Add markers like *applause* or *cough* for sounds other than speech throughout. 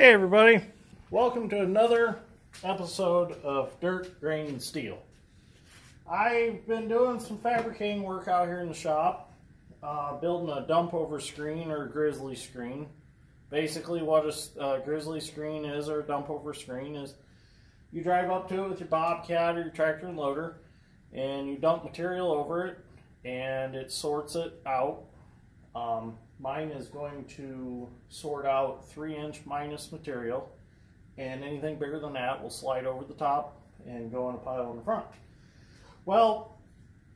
Hey everybody, welcome to another episode of Dirt, Grain, and Steel. I've been doing some fabricating work out here in the shop, uh, building a dump over screen or grizzly screen. Basically what a uh, grizzly screen is or a dump over screen is you drive up to it with your bobcat or your tractor and loader and you dump material over it and it sorts it out. Um, mine is going to sort out three inch minus material and anything bigger than that will slide over the top and go in a pile in the front. Well,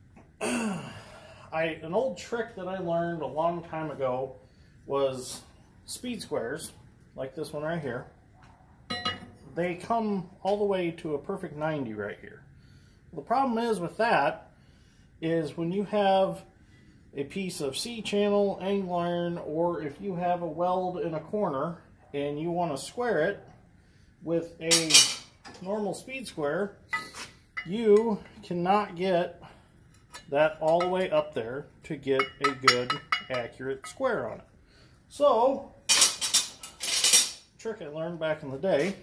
*clears throat* I an old trick that I learned a long time ago was speed squares, like this one right here. They come all the way to a perfect 90 right here. The problem is with that is when you have a piece of C-channel angle iron or if you have a weld in a corner and you want to square it with a normal speed square, you cannot get that all the way up there to get a good accurate square on it. So, trick I learned back in the day,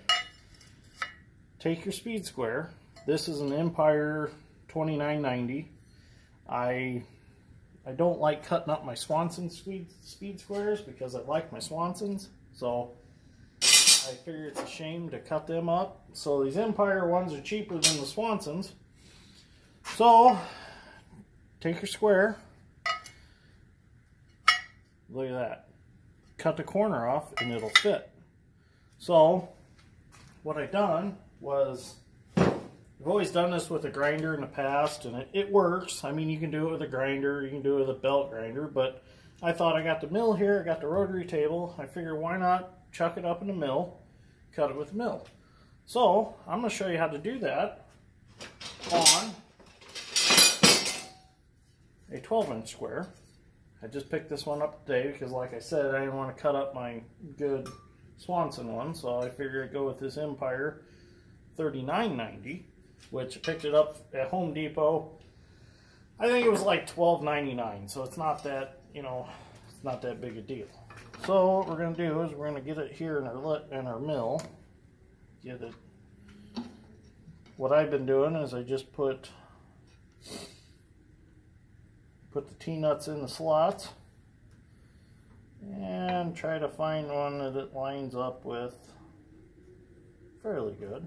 take your speed square. This is an Empire 2990. I I don't like cutting up my Swanson speed, speed squares because I like my Swansons. So I figure it's a shame to cut them up. So these Empire ones are cheaper than the Swansons. So take your square. Look at that. Cut the corner off and it'll fit. So what I done was I've always done this with a grinder in the past, and it, it, works. I mean, you can do it with a grinder, you can do it with a belt grinder, but I thought I got the mill here, I got the rotary table. I figured why not chuck it up in the mill, cut it with the mill. So, I'm going to show you how to do that on a 12-inch square. I just picked this one up today because, like I said, I didn't want to cut up my good Swanson one, so I figured I'd go with this Empire 3990 which I picked it up at Home Depot. I think it was like $12.99, so it's not that, you know, it's not that big a deal. So what we're going to do is we're going to get it here in our, in our mill. Get it. What I've been doing is I just put put the T-nuts in the slots and try to find one that it lines up with fairly good.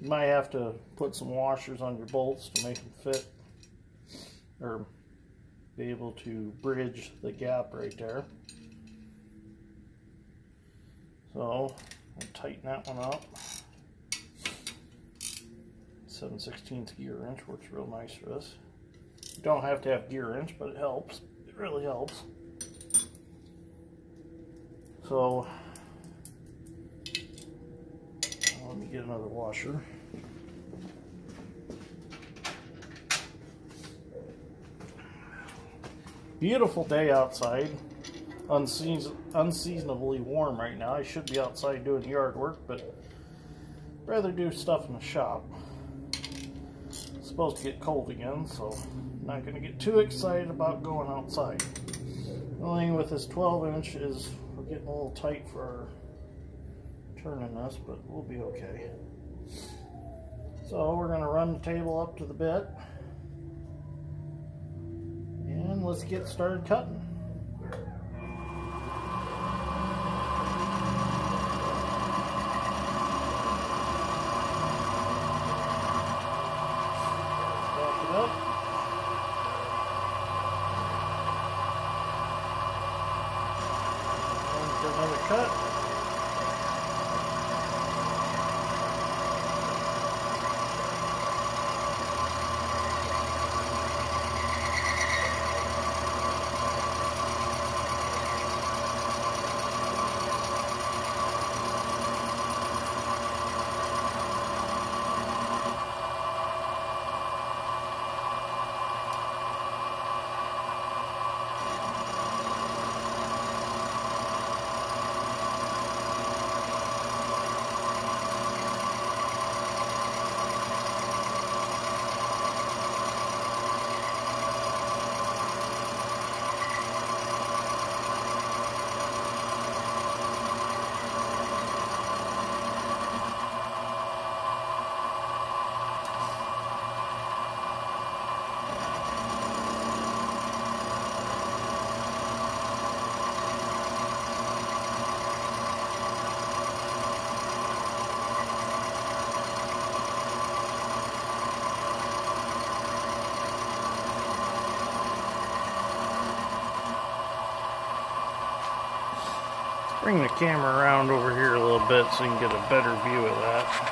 You might have to put some washers on your bolts to make them fit or be able to bridge the gap right there. So I'll tighten that one up. 7 16 GearWrench works real nice for this. You don't have to have GearWrench, but it helps. It really helps. So let me get another washer. Beautiful day outside. Unseason unseasonably warm right now. I should be outside doing yard work, but rather do stuff in the shop. It's supposed to get cold again, so I'm not going to get too excited about going outside. The only thing with this 12 inch is we're getting a little tight for turning this, but we'll be okay. So we're going to run the table up to the bit. And let's get started cutting. Bring the camera around over here a little bit so you can get a better view of that.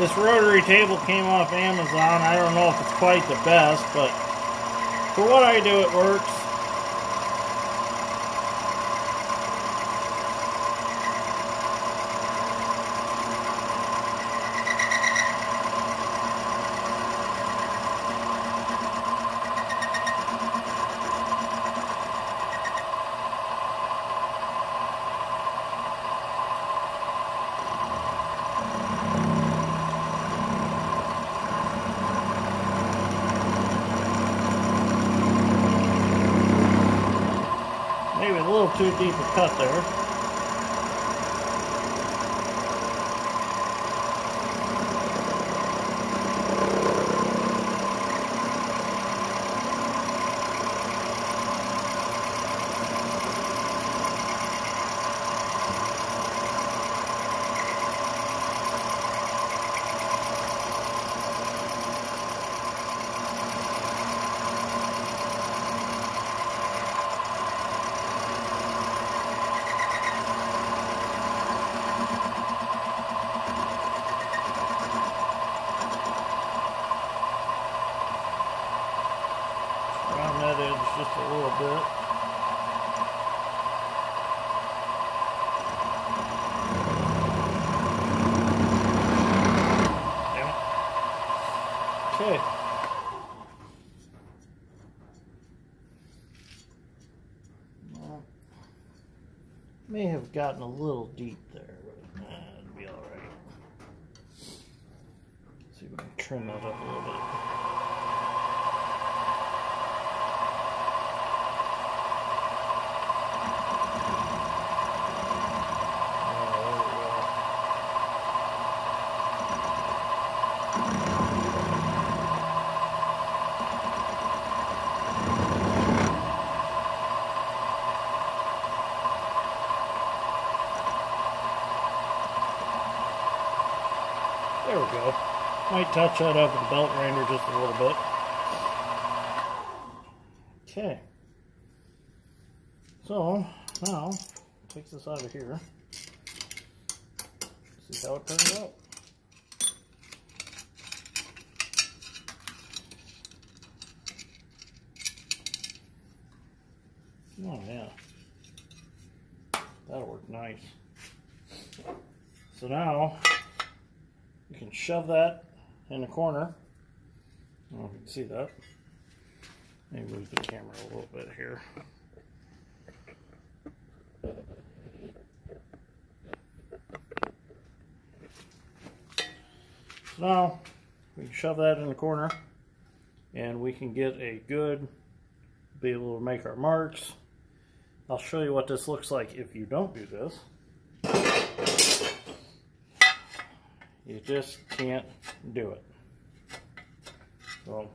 This rotary table came off Amazon. I don't know if it's quite the best, but for what I do, it works. Too deep a cut there. Around that edge just a little bit. Damn it. Okay. Well, May have gotten a little deep there, but uh, it'll be alright. See if we can trim that up a little bit. Oh, there we go. There we go. Might touch that up with the belt grinder just a little bit. Okay. So, now, take this out of here. See how it turns out. Oh yeah. That'll work nice. So now you can shove that in the corner. I don't know if you can see that. Maybe move the camera a little bit here. So now we can shove that in the corner and we can get a good, be able to make our marks. I'll show you what this looks like if you don't do this. You just can't do it. So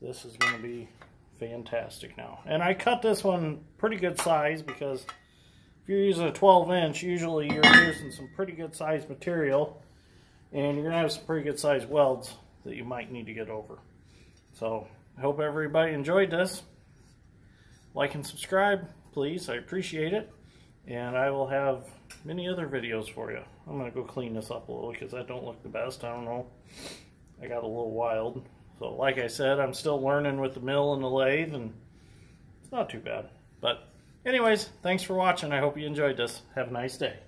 this is going to be fantastic now. And I cut this one pretty good size because if you're using a 12 inch, usually you're using some pretty good size material and you're going to have some pretty good size welds that you might need to get over. So I hope everybody enjoyed this. Like and subscribe, please. I appreciate it. And I will have many other videos for you. I'm going to go clean this up a little because that don't look the best. I don't know. I got a little wild. So like I said, I'm still learning with the mill and the lathe and it's not too bad. But anyways, thanks for watching. I hope you enjoyed this. Have a nice day.